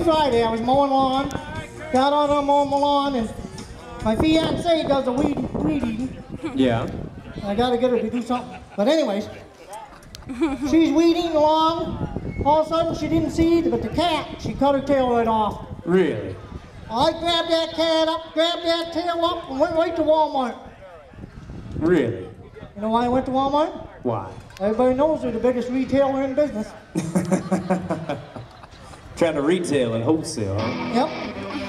Friday. I was mowing lawn. Got out on mowing my lawn, and my fiance does the weed, weed eating. Yeah. I gotta get her to do something. But anyways, she's weeding along. All of a sudden, she didn't see it, but the cat, she cut her tail right off. Really? I grabbed that cat up, grabbed that tail up, and went right to Walmart. Really? You know why I went to Walmart? Why? Everybody knows they're the biggest retailer in business. trying to retail and wholesale. Huh? Yep.